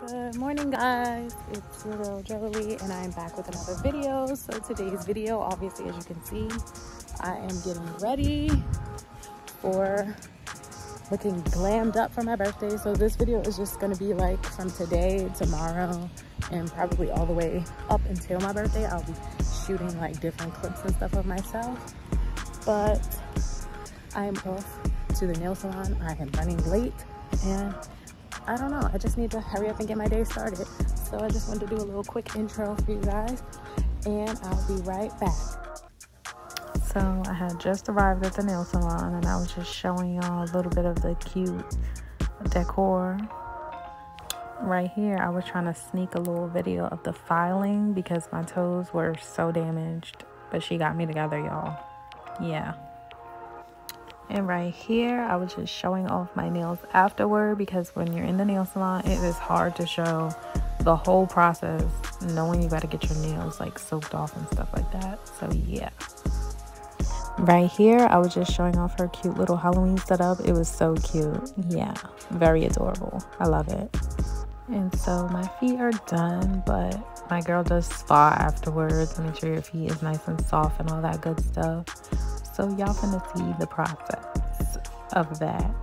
Good morning guys, it's your girl Jolie and I'm back with another video. So today's video, obviously as you can see, I am getting ready for looking glammed up for my birthday. So this video is just gonna be like from today, tomorrow, and probably all the way up until my birthday. I'll be shooting like different clips and stuff of myself. But I'm off to the nail salon. I am running late and I don't know. I just need to hurry up and get my day started. So I just wanted to do a little quick intro for you guys and I'll be right back. So I had just arrived at the nail salon and I was just showing y'all a little bit of the cute decor. Right here, I was trying to sneak a little video of the filing because my toes were so damaged. But she got me together, y'all. Yeah. And right here, I was just showing off my nails afterward because when you're in the nail salon, it is hard to show the whole process knowing you got to get your nails like soaked off and stuff like that. So yeah. Right here, I was just showing off her cute little Halloween setup. It was so cute. Yeah, very adorable. I love it. And so my feet are done, but my girl does spa afterwards. Make sure your feet is nice and soft and all that good stuff. So y'all gonna see the process of that.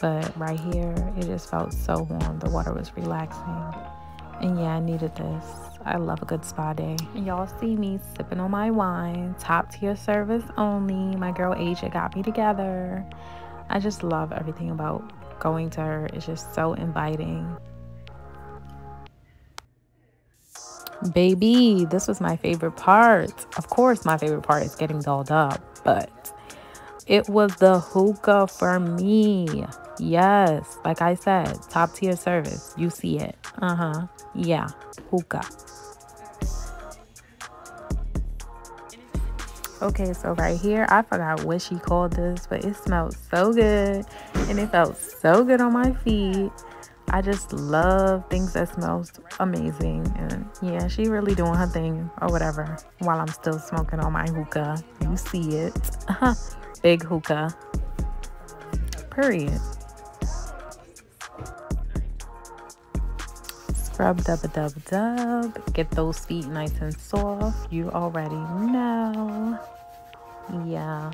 But right here, it just felt so warm. The water was relaxing. And yeah, I needed this. I love a good spa day. Y'all see me sipping on my wine. Top tier service only. My girl Asia got me together. I just love everything about going to her. It's just so inviting. Baby, this was my favorite part. Of course, my favorite part is getting dolled up, but it was the hookah for me. Yes, like I said, top tier service. You see it. Uh huh. Yeah, hookah. Okay, so right here, I forgot what she called this, but it smelled so good and it felt so good on my feet. I just love things that smells amazing. And yeah, she really doing her thing or whatever while I'm still smoking on my hookah. You see it. Big hookah. Period. Scrub dub a dub dub. Get those feet nice and soft. You already know. Yeah.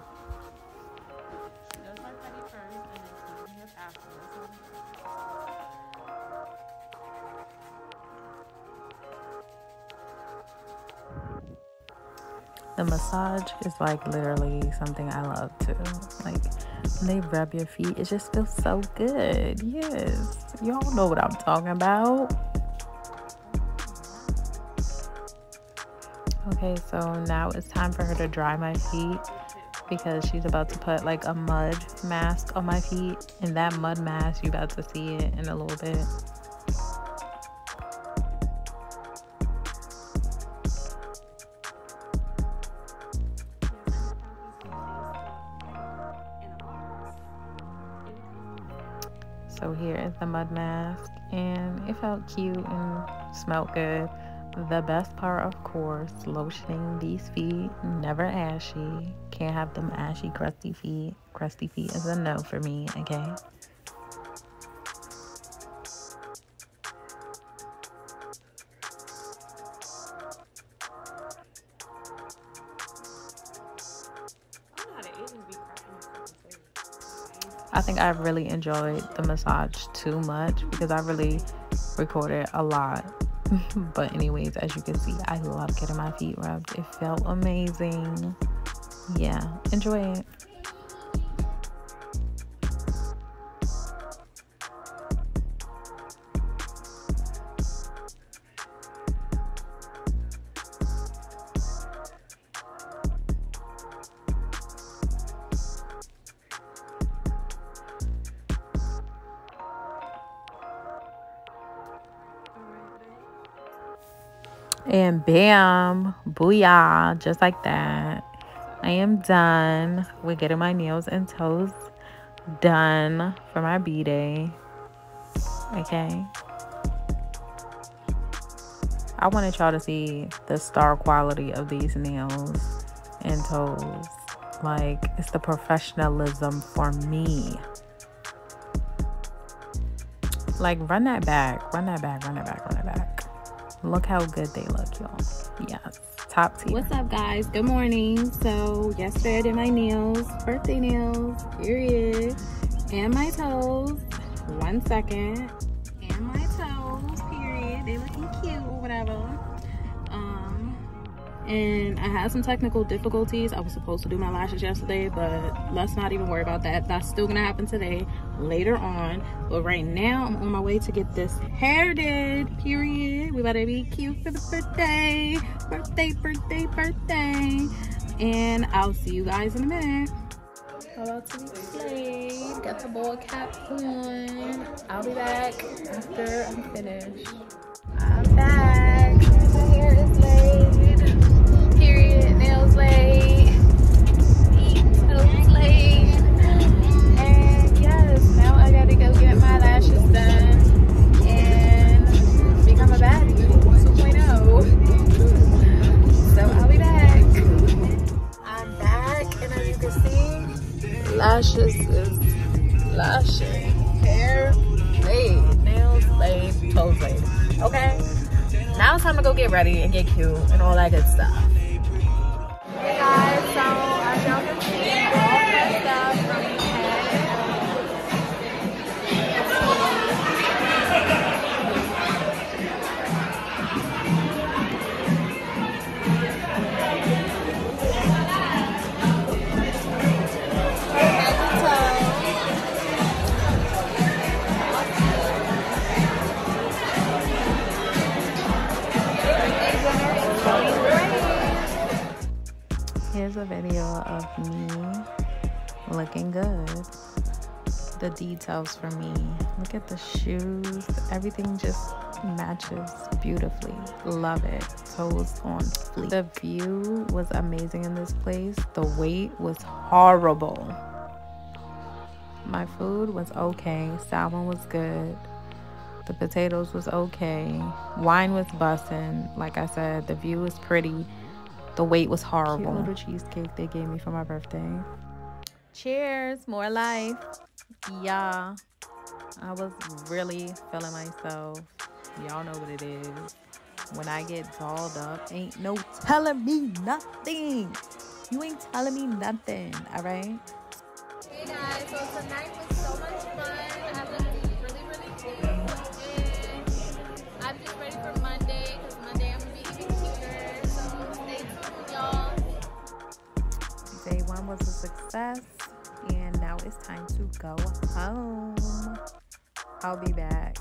The massage is like literally something I love too. Like they rub your feet, it just feels so good. Yes, y'all know what I'm talking about. Okay, so now it's time for her to dry my feet because she's about to put like a mud mask on my feet. And that mud mask, you about to see it in a little bit. So here is the mud mask and it felt cute and smelled good. The best part, of course, lotioning these feet, never ashy. Can't have them ashy, crusty feet. Crusty feet is a no for me, okay? I think I really enjoyed the massage too much because I really recorded a lot. but anyways, as you can see, I love getting my feet rubbed. It felt amazing. Yeah, enjoy it. And bam, booyah, just like that. I am done with getting my nails and toes done for my B-Day. Okay. I wanted y'all to see the star quality of these nails and toes. Like, it's the professionalism for me. Like, run that back. Run that back. Run that back. Run that back. Look how good they look, y'all. Yes. Top tier. What's up, guys? Good morning. So, yesterday I did my nails. Birthday nails. Period. And my toes. One second. And I had some technical difficulties. I was supposed to do my lashes yesterday, but let's not even worry about that. That's still gonna happen today, later on. But right now, I'm on my way to get this hair did, period. We better be cute for the birthday. Birthday, birthday, birthday. And I'll see you guys in a minute. About to be played. Got the bowl cap on. I'll be back after I'm finished. I'm back. The hair is laid laid, feet, toes laid. And yes, now I gotta go get my lashes done and become a baddie 2.0. So I'll be back. I'm back and as you can see, lashes is lashing, hair laid, nails laid, toes laid. Okay? Now it's time to go get ready and get cute and all that good stuff. Looking good. The details for me. Look at the shoes. Everything just matches beautifully. Love it. Toes on fleek. The view was amazing in this place. The wait was horrible. My food was okay. Salmon was good. The potatoes was okay. Wine was bussin'. Like I said, the view was pretty. The wait was horrible. Cute little cheesecake they gave me for my birthday. Cheers, more life. Yeah, I was really feeling myself. Y'all know what it is. When I get dolled up, ain't no telling me nothing. You ain't telling me nothing, all right? Hey guys, so tonight was so much fun. I looked really, really cute. And I'm just ready for Monday because Monday I'm going to be even cuter. Day one was a success, and now it's time to go home. I'll be back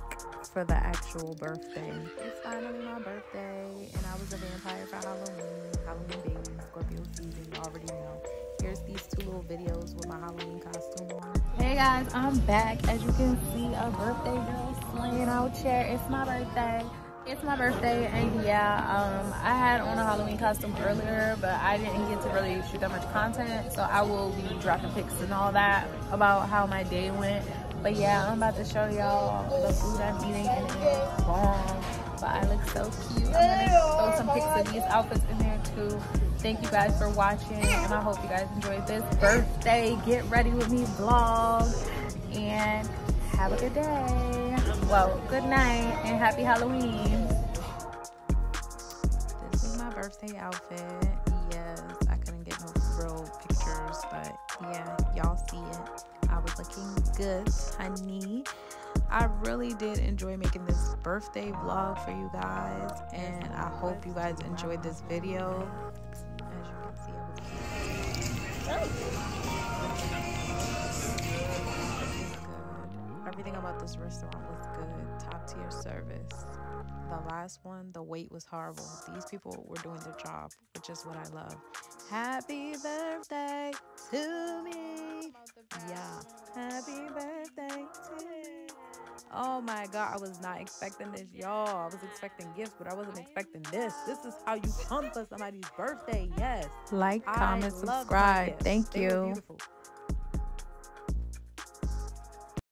for the actual birthday. It's finally my birthday, and I was a vampire for Halloween. Halloween baby, Scorpio season, you already know. Here's these two little videos with my Halloween costume on. Hey guys, I'm back. As you can see, a birthday girl slaying out chair. It's my birthday it's my birthday and yeah um, i had on a halloween costume earlier but i didn't get to really shoot that much content so i will be dropping pics and all that about how my day went. But yeah i'm about to show y'all the food i'm eating and it's bomb. But i look so cute. I'm gonna throw some pics of these outfits in there too. Thank you guys for watching and i hope you guys enjoyed this birthday get ready with me vlog and have a good day well good night and happy halloween This is my birthday outfit. Yes, I couldn't get no real pictures, but yeah, y'all see it. I was looking good, honey. I really did enjoy making this birthday vlog for you guys, and I hope you guys enjoyed this video. As you can see, I was good. Everything about this restaurant was good. Top tier service the last one, the wait was horrible. These people were doing their job, which is what I love. Happy birthday to me. Yeah. Happy birthday to me. Oh my God, I was not expecting this, y'all. I was expecting gifts, but I wasn't expecting this. This is how you come for somebody's birthday. Yes. Like, comment, subscribe. Thank you.